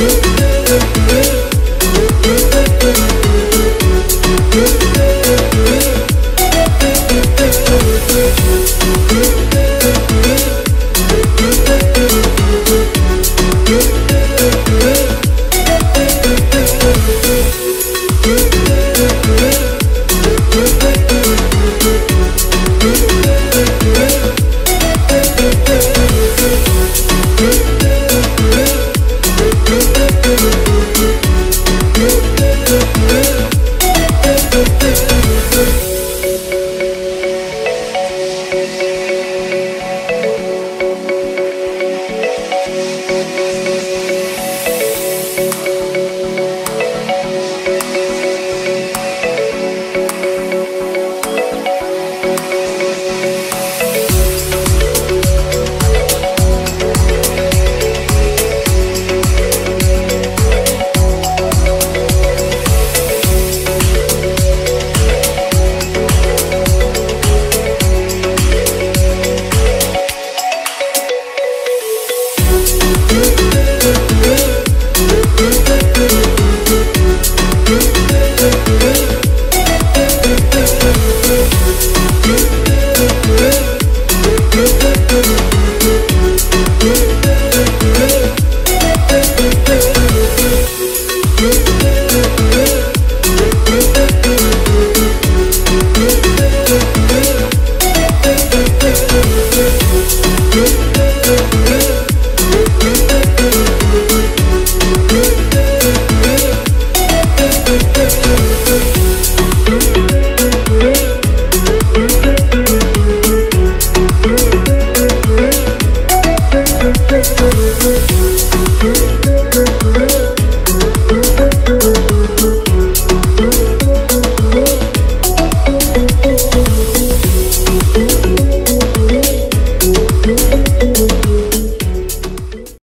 you.